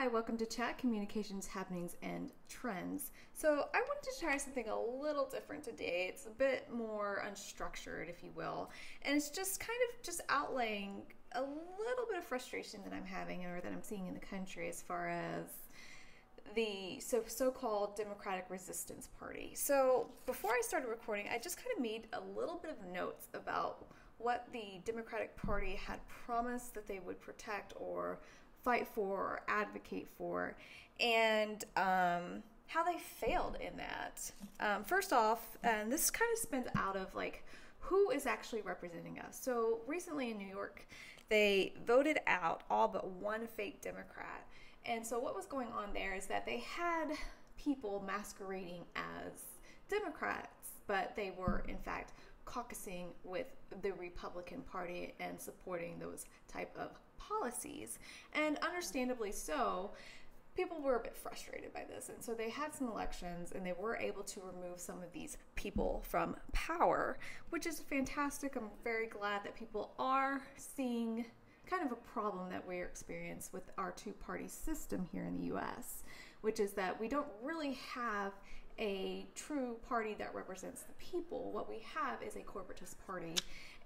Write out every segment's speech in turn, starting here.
Hi, welcome to Chat Communications Happenings and Trends. So, I wanted to try something a little different today. It's a bit more unstructured, if you will, and it's just kind of just outlaying a little bit of frustration that I'm having or that I'm seeing in the country as far as the so so-called Democratic Resistance Party. So, before I started recording, I just kind of made a little bit of notes about what the Democratic Party had promised that they would protect or fight for or advocate for, and um, how they failed in that. Um, first off, and this kind of spins out of like who is actually representing us. So recently in New York, they voted out all but one fake Democrat. And so what was going on there is that they had people masquerading as Democrats, but they were in fact caucusing with the Republican Party and supporting those type of policies. And understandably so, people were a bit frustrated by this. And so they had some elections and they were able to remove some of these people from power, which is fantastic. I'm very glad that people are seeing kind of a problem that we're experiencing with our two party system here in the US, which is that we don't really have a true party that represents the people. What we have is a corporatist party,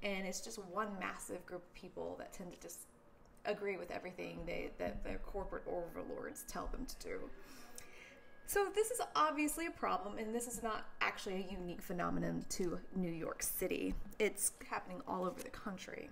and it's just one massive group of people that tend to just agree with everything they, that their corporate overlords tell them to do. So, this is obviously a problem, and this is not actually a unique phenomenon to New York City. It's happening all over the country.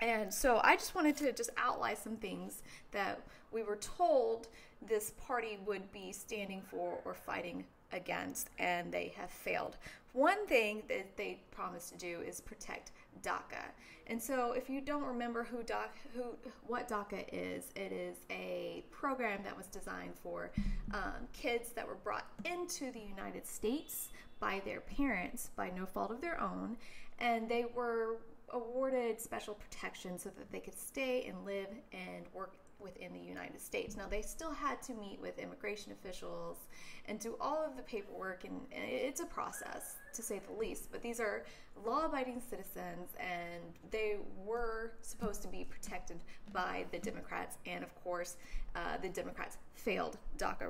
And so, I just wanted to just outline some things that we were told this party would be standing for or fighting against, and they have failed. One thing that they promised to do is protect DACA. And so, if you don't remember who DACA, who what DACA is, it is a program that was designed for um, kids that were brought into the United States by their parents by no fault of their own, and they were awarded special protection so that they could stay and live and work within the United States. Now, they still had to meet with immigration officials and do all of the paperwork, and, it's a process to say the least. But these are law abiding citizens, and they were supposed to be protected by the Democrats, and of course, uh, the Democrats failed DACA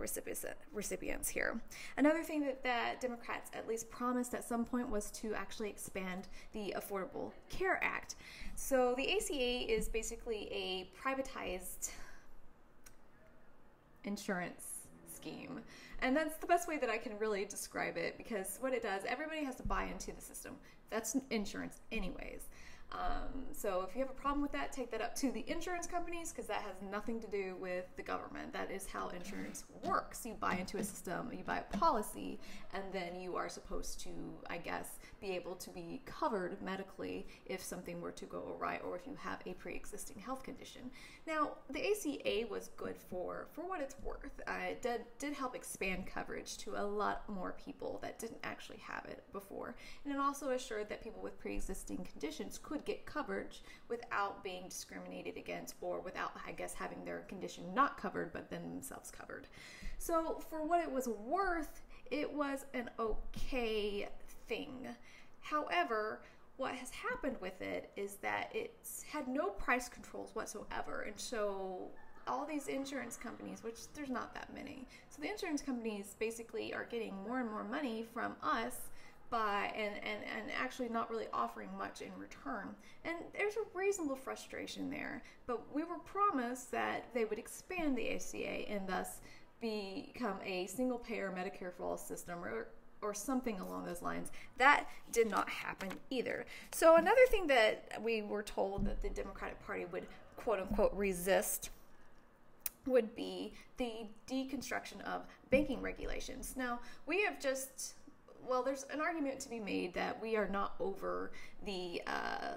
recipients here. Another thing that, that Democrats at least promised at some point was to actually expand the Affordable Care Act. So the ACA is basically a privatized insurance scheme. And that's the best way that I can really describe it because what it does, everybody has to buy into the system. That's insurance, anyways. Um, so if you have a problem with that, take that up to the insurance companies because that has nothing to do with the government. That is how insurance works. You buy into a system, you buy a policy, and then you are supposed to, I guess, be able to be covered medically if something were to go awry or if you have a pre-existing health condition. Now, the ACA was good for for what it's worth. Uh, it did did help expand coverage to a lot more people that didn't actually have it before, and it also assured that people with pre-existing conditions could get coverage without being discriminated against or without, I guess, having their condition not covered but then themselves covered. So, for what it was worth, it was an okay thing. However, what has happened with it is that it's had no price controls whatsoever. And so all these insurance companies, which there's not that many, so the insurance companies basically are getting more and more money from us by and, actually not really offering much in return. And there's a reasonable frustration there. But we were promised that they would expand the ACA and thus become a single payer Medicare for all system or or something along those lines. That did not happen either. So another thing that we were told that the Democratic Party would quote unquote resist would be the deconstruction of banking regulations. Now, we have just well, there's an argument to be made that we are not over the uh,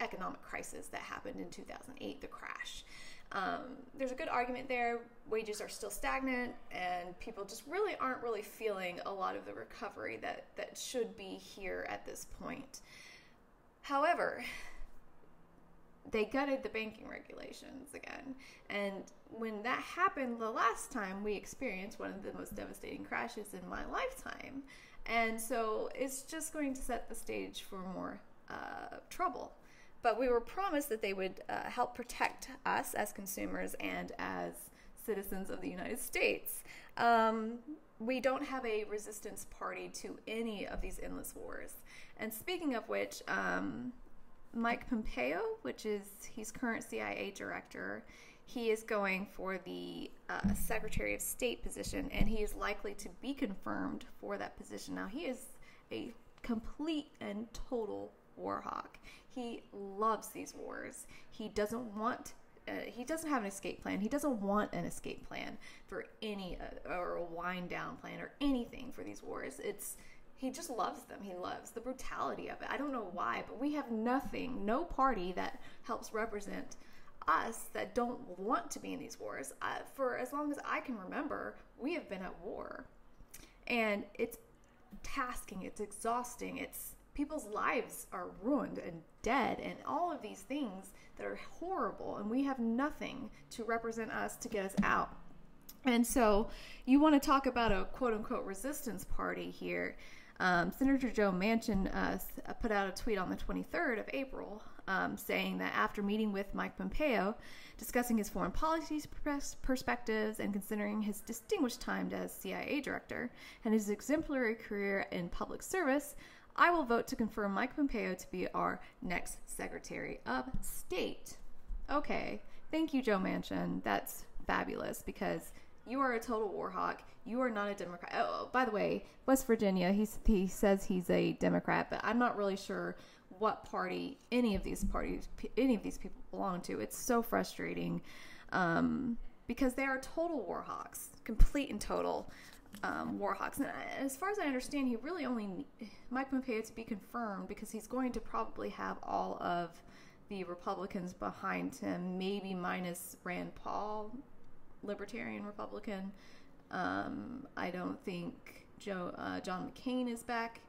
economic crisis that happened in 2008, the crash. Um, there's a good argument there. Wages are still stagnant, and people just really aren't really feeling a lot of the recovery that, that should be here at this point. However, they gutted the banking regulations again. And when that happened the last time, we experienced one of the most devastating crashes in my lifetime. And so it's just going to set the stage for more uh, trouble. But we were promised that they would uh, help protect us as consumers and as citizens of the United States. Um, we don't have a resistance party to any of these endless wars. And speaking of which, um, Mike Pompeo, which is he's current CIA director, he is going for the uh, Secretary of State position, and he is likely to be confirmed for that position. Now, he is a complete and total war hawk. He loves these wars. He doesn't want. Uh, he doesn't have an escape plan. He doesn't want an escape plan for any uh, or a wind down plan or anything for these wars. It's he just loves them. He loves the brutality of it. I don't know why, but we have nothing, no party that helps represent us that don't want to be in these wars. Uh, for as long as I can remember, we have been at war. And it's tasking, it's exhausting, it's people's lives are ruined and dead, and all of these things that are horrible, and we have nothing to represent us to get us out. And so, you want to talk about a quote unquote resistance party here. Um, Senator Joe Manchin uh, put out a tweet on the 23rd of April um, saying that after meeting with Mike Pompeo, discussing his foreign policy perspectives, and considering his distinguished time as CIA director and his exemplary career in public service, I will vote to confirm Mike Pompeo to be our next Secretary of State. Okay, thank you, Joe Manchin. That's fabulous because you are a total war hawk. You are not a Democrat. Oh, by the way, West Virginia, he says he's a Democrat, but I'm not really sure what party any of these parties, any of these people belong to. It's so frustrating um, because they are total war hawks, complete and total um, war hawks. And as far as I understand, he really only Mike Pompeo to be confirmed because he's going to probably have all of the Republicans behind him, maybe minus Rand Paul, Libertarian Republican. Um, I don't think Joe uh, John McCain is back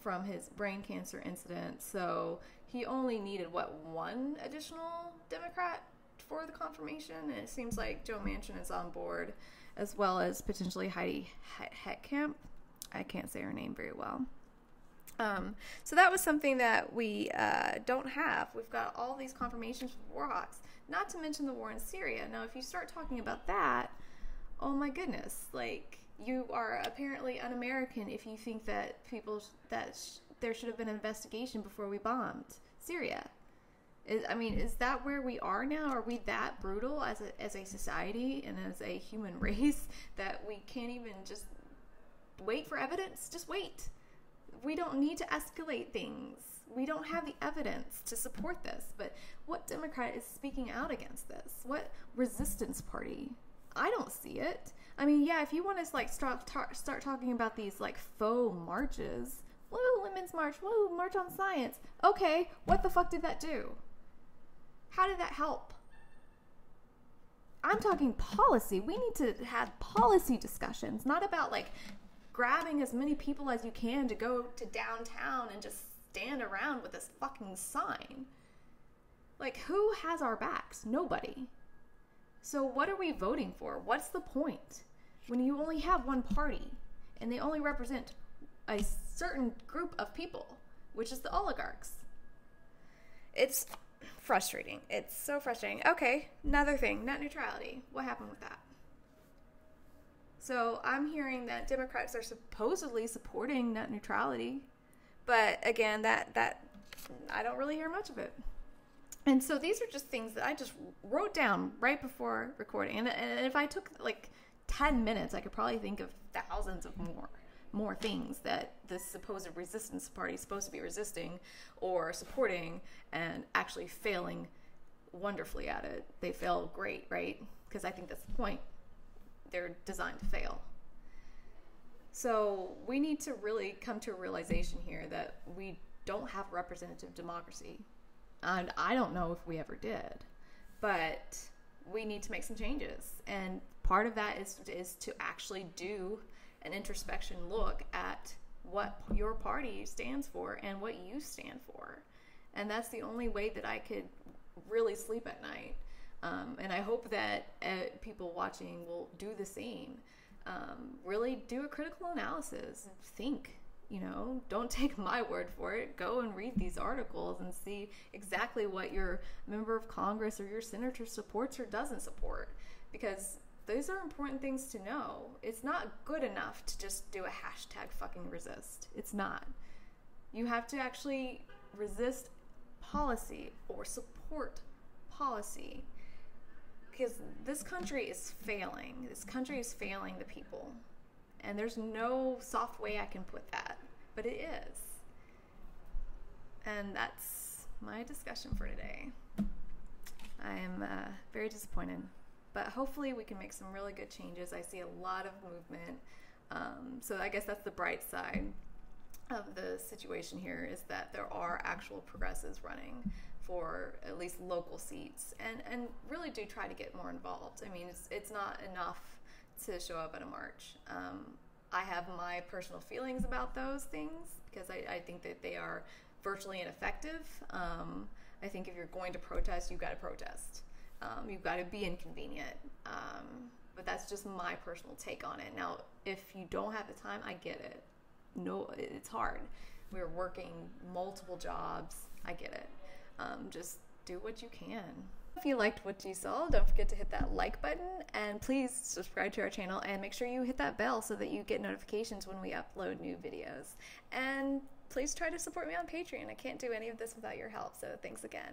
from his brain cancer incident, so he only needed what one additional Democrat for the confirmation, and it seems like Joe Manchin is on board, as well as potentially Heidi Heitkamp. I can't say her name very well. Um, so that was something that we uh, don't have. We've got all these confirmations for Warhawks, not to mention the war in Syria. Now, if you start talking about that, oh my goodness, like you are apparently un-American if you think that people that sh- there should have been an investigation before we bombed Syria. Is, I mean, is that where we are now? Are we that brutal as a, as a society and as a human race that we can't even just wait for evidence? Just wait. We don't need to escalate things. We don't have the evidence to support this. But what Democrat is speaking out against this? What resistance party? I don't see it. I mean, yeah, if you want to like start tar- start talking about these like faux marches, woo, women's march, woo, march on science. Okay, what the fuck did that do? How did that help? I'm talking policy. We need to have policy discussions, not about like grabbing as many people as you can to go to downtown and just stand around with this fucking sign. Like, who has our backs? Nobody. So, what are we voting for? What's the point when you only have one party and they only represent a certain group of people, which is the oligarchs? It's frustrating. It's so frustrating. Okay, another thing net neutrality. What happened with that? So, I'm hearing that Democrats are supposedly supporting net neutrality, but again, that that I don't really hear much of it. And so these are just things that I just wrote down right before recording. And, and if I took like 10 minutes, I could probably think of thousands of more more things that this supposed resistance party is supposed to be resisting or supporting and actually failing wonderfully at it. They fail great, right? Because I think that's the point. They're designed to fail. So we need to really come to a realization here that we don't have representative democracy. And I don't know if we ever did, but we need to make some changes. And part of that is is to actually do an introspection look at what your party stands for and what you stand for. And that's the only way that I could really sleep at night. Um, and I hope that uh, people watching will do the same. Um, really do a critical analysis, think you know, don't take my word for it. Go and read these articles and see exactly what your member of Congress or your senator supports or doesn't support. Because those are important things to know. It's not good enough to just do a hashtag fucking resist. It's not. You have to actually resist policy or support policy because this country is failing. This country is failing the people. And there's no soft way I can put that, but it is. And that's my discussion for today. I am uh, very disappointed, but hopefully we can make some really good changes. I see a lot of movement. Um, so I guess that's the bright side of the situation here is that there are actual progressives running for at least local seats and, and really do try to get more involved. I mean, it's, it's not enough to show up at a march. Um, I have my personal feelings about those things because I, I think that they are virtually ineffective. Um, I think if you're going to protest, you've got to protest. Um, you've got to be inconvenient. Um, but that's just my personal take on it. Now, if you don't have the time, I get it. No, it's hard. We're working multiple jobs. I get it. Um, just do what you can. If you liked what you saw, don't forget to hit that like button and please subscribe to our channel and make sure you hit that bell so that you get notifications when we upload new videos. And please try to support me on Patreon. I can't do any of this without your help, so thanks again.